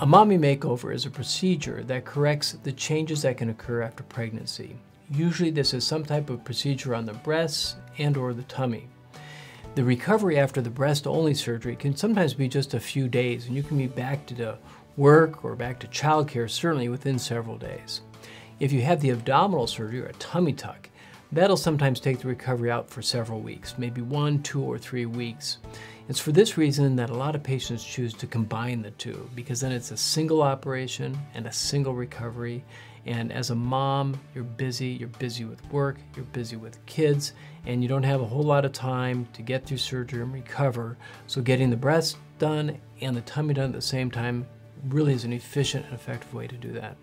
A mommy makeover is a procedure that corrects the changes that can occur after pregnancy. Usually this is some type of procedure on the breasts and or the tummy. The recovery after the breast-only surgery can sometimes be just a few days and you can be back to work or back to childcare certainly within several days. If you have the abdominal surgery or a tummy tuck, that'll sometimes take the recovery out for several weeks, maybe one, two, or three weeks. It's for this reason that a lot of patients choose to combine the two because then it's a single operation and a single recovery. And as a mom, you're busy, you're busy with work, you're busy with kids, and you don't have a whole lot of time to get through surgery and recover. So getting the breast done and the tummy done at the same time really is an efficient and effective way to do that.